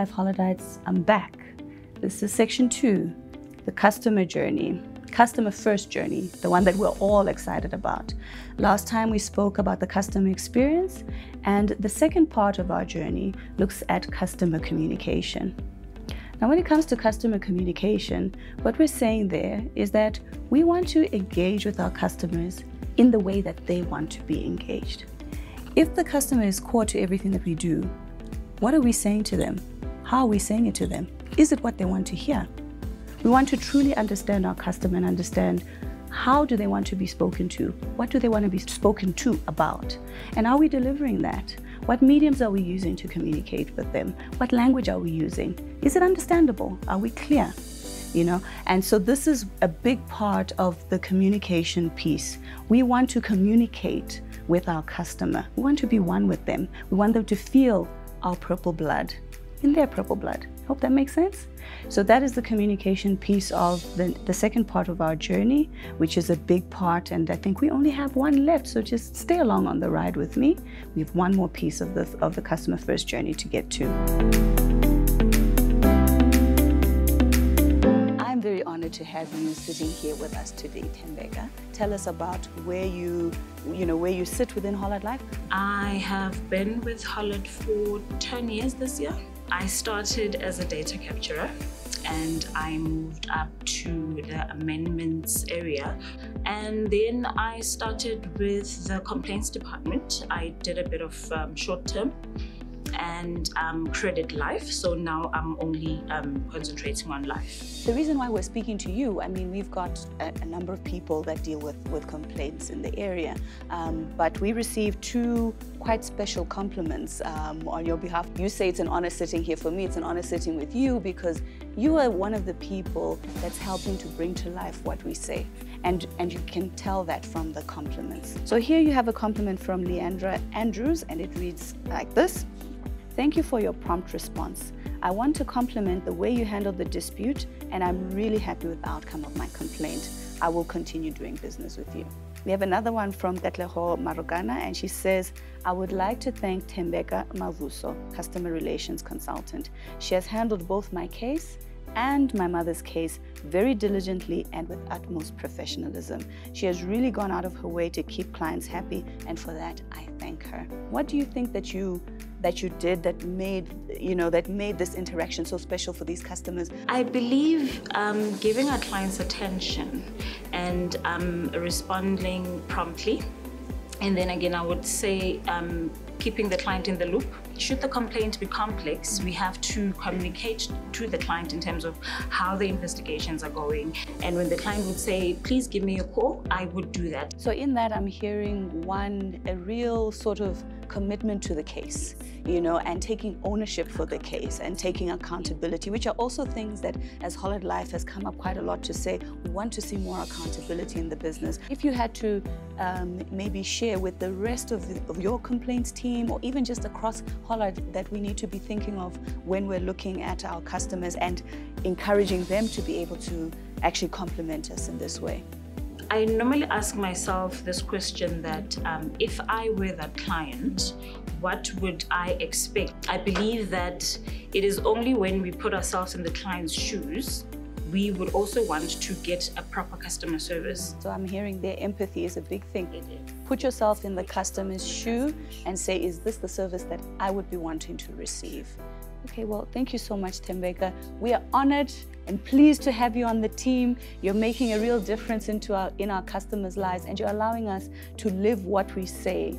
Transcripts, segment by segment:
Life Hollardites, I'm back. This is section two, the customer journey, customer first journey, the one that we're all excited about. Last time we spoke about the customer experience, and the second part of our journey looks at customer communication. Now, when it comes to customer communication, what we're saying there is that we want to engage with our customers in the way that they want to be engaged. If the customer is core to everything that we do, what are we saying to them? How are we saying it to them? Is it what they want to hear? We want to truly understand our customer and understand how do they want to be spoken to? What do they want to be spoken to about? And are we delivering that? What mediums are we using to communicate with them? What language are we using? Is it understandable? Are we clear? You know, and so this is a big part of the communication piece. We want to communicate with our customer. We want to be one with them. We want them to feel our purple blood in their purple blood. Hope that makes sense. So that is the communication piece of the, the second part of our journey, which is a big part. And I think we only have one left. So just stay along on the ride with me. We have one more piece of the, of the customer first journey to get to. I'm very honored to have you sitting here with us today, Thembeka. Tell us about where you, you know, where you sit within Hollard Life. I have been with Hollard for 10 years this year. I started as a data capturer and I moved up to the amendments area. And then I started with the complaints department. I did a bit of um, short term and um, credit life. So now I'm only um, concentrating on life. The reason why we're speaking to you, I mean, we've got a, a number of people that deal with, with complaints in the area, um, but we received two quite special compliments um, on your behalf. You say it's an honor sitting here. For me, it's an honor sitting with you because you are one of the people that's helping to bring to life what we say. And, and you can tell that from the compliments. So here you have a compliment from Leandra Andrews, and it reads like this. Thank you for your prompt response. I want to compliment the way you handled the dispute, and I'm really happy with the outcome of my complaint. I will continue doing business with you. We have another one from Tetleho Marugana, and she says, I would like to thank Thembeka Mavuso, Customer Relations Consultant. She has handled both my case and my mother's case very diligently and with utmost professionalism. She has really gone out of her way to keep clients happy, and for that, I thank her. What do you think that you that you did that made you know that made this interaction so special for these customers? I believe um, giving our clients attention and um, responding promptly. And then again, I would say um, keeping the client in the loop. Should the complaint be complex, we have to communicate to the client in terms of how the investigations are going. And when the client would say, please give me a call, I would do that. So in that, I'm hearing one, a real sort of commitment to the case, you know, and taking ownership for the case and taking accountability, which are also things that as Hollard Life has come up quite a lot to say, we want to see more accountability in the business. If you had to um, maybe share with the rest of, the, of your complaints team or even just across Hollard that we need to be thinking of when we're looking at our customers and encouraging them to be able to actually compliment us in this way. I normally ask myself this question that um, if I were that client, what would I expect? I believe that it is only when we put ourselves in the client's shoes we would also want to get a proper customer service. So I'm hearing their empathy is a big thing. Put yourself in the customer's shoe and say, is this the service that I would be wanting to receive? Okay, well, thank you so much, Thembeka. We are honored and pleased to have you on the team. You're making a real difference into our, in our customers' lives and you're allowing us to live what we say.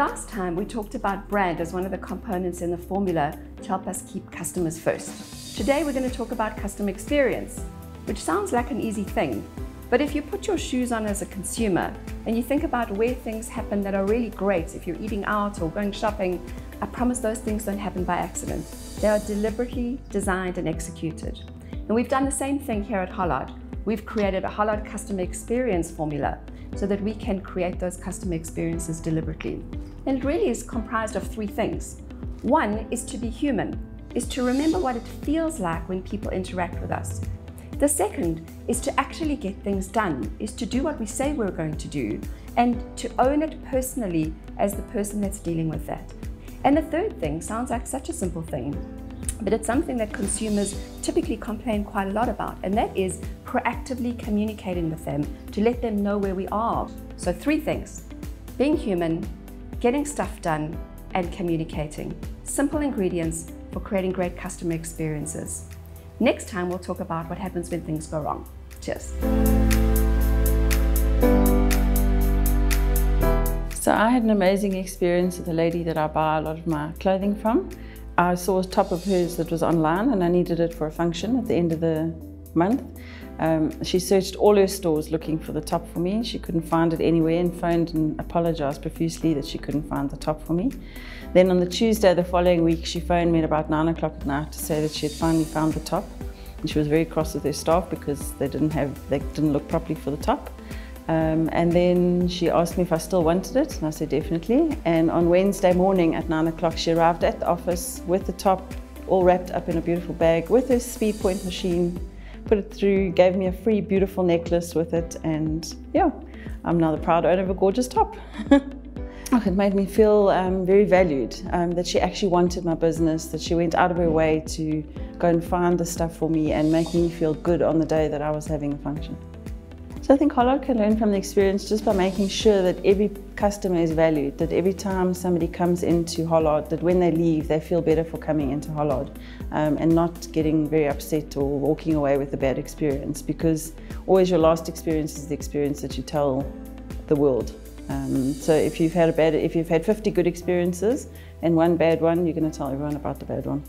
Last time we talked about brand as one of the components in the formula to help us keep customers first. Today we're going to talk about customer experience, which sounds like an easy thing, but if you put your shoes on as a consumer and you think about where things happen that are really great, if you're eating out or going shopping, I promise those things don't happen by accident. They are deliberately designed and executed. And we've done the same thing here at Hollard. We've created a Hollard customer experience formula so that we can create those customer experiences deliberately. And it really is comprised of three things. One is to be human, is to remember what it feels like when people interact with us. The second is to actually get things done, is to do what we say we're going to do and to own it personally as the person that's dealing with that. And the third thing sounds like such a simple thing, but it's something that consumers typically complain quite a lot about, and that is proactively communicating with them to let them know where we are. So, three things being human, getting stuff done, and communicating. Simple ingredients for creating great customer experiences. Next time, we'll talk about what happens when things go wrong. Cheers. So I had an amazing experience with a lady that I buy a lot of my clothing from. I saw a top of hers that was online and I needed it for a function at the end of the month. Um, she searched all her stores looking for the top for me. She couldn't find it anywhere and phoned and apologized profusely that she couldn't find the top for me. Then on the Tuesday the following week, she phoned me at about nine o'clock at night to say that she had finally found the top. And she was very cross with her staff because they didn't have, they didn't look properly for the top. Um, and then she asked me if I still wanted it, and I said definitely. And on Wednesday morning at nine o'clock, she arrived at the office with the top all wrapped up in a beautiful bag with her speed point machine put it through, gave me a free, beautiful necklace with it, and yeah, I'm now the proud owner of a gorgeous top. oh, it made me feel um, very valued, um, that she actually wanted my business, that she went out of her way to go and find the stuff for me and make me feel good on the day that I was having a function. So I think Hollard can learn from the experience just by making sure that every customer is valued, that every time somebody comes into Hollard, that when they leave, they feel better for coming into Hollard um, and not getting very upset or walking away with a bad experience because always your last experience is the experience that you tell the world. Um, so if you've had a bad, if you've had 50 good experiences and one bad one, you're going to tell everyone about the bad one.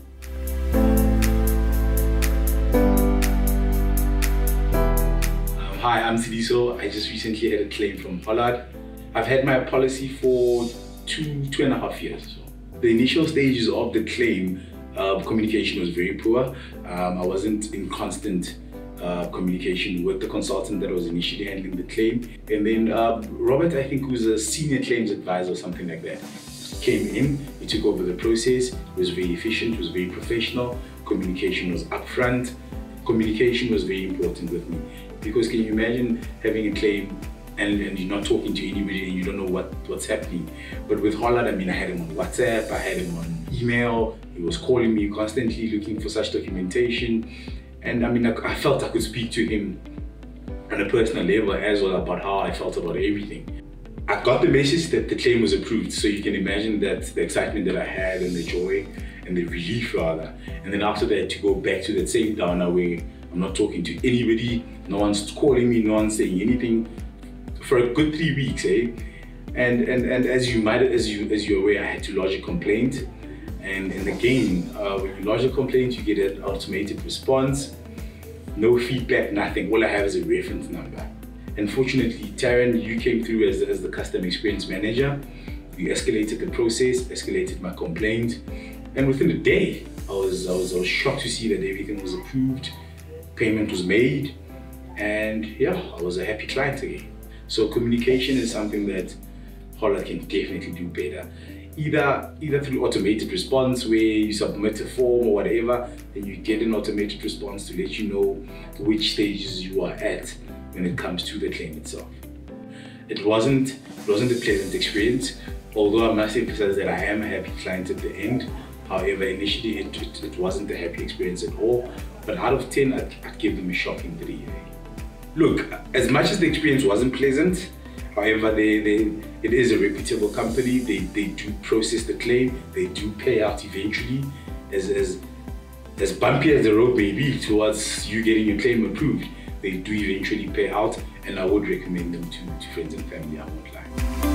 I'm Sidiso. I just recently had a claim from Hollard. I've had my policy for two, two and a half years. So. The initial stages of the claim, uh, communication was very poor. Um, I wasn't in constant uh, communication with the consultant that was initially handling the claim. And then uh, Robert, I think, who's a senior claims advisor or something like that, came in, he took over the process, was very efficient, was very professional, communication was upfront, communication was very important with me. Because can you imagine having a claim and, and, you're not talking to anybody and you don't know what, what's happening. But with Hollard, I mean, I had him on WhatsApp, I had him on email, he was calling me constantly looking for such documentation. And I mean, I, I felt I could speak to him on a personal level as well about how I felt about everything. I got the message that the claim was approved, so you can imagine that the excitement that I had and the joy and the relief rather. And then after that, to go back to that same downer where I'm not talking to anybody, no one's calling me, no one's saying anything for a good three weeks, eh? And and and as you might as you as you're aware, I had to lodge a complaint. And and again, uh, when you lodge a complaint, you get an automated response. No feedback, nothing. All I have is a reference number. Unfortunately, Taryn, you came through as, as the customer experience manager. You escalated the process, escalated my complaint, and within a day, I was I was I was shocked to see that everything was approved payment was made, and yeah, I was a happy client again. So communication is something that Hollard can definitely do better. Either either through automated response where you submit a form or whatever, then you get an automated response to let you know which stages you are at when it comes to the claim itself. It wasn't it wasn't a pleasant experience, although I must emphasize that I am a happy client at the end. However, initially it, it, it wasn't a happy experience at all. But out of 10, I'd, I'd give them a shocking 3. Eh? Look, as much as the experience wasn't pleasant, however, they, they, it is a reputable company. They, they do process the claim. They do pay out eventually. As, as, as bumpy as the road may be towards you getting your claim approved, they do eventually pay out. And I would recommend them to, to friends and family, I won't lie.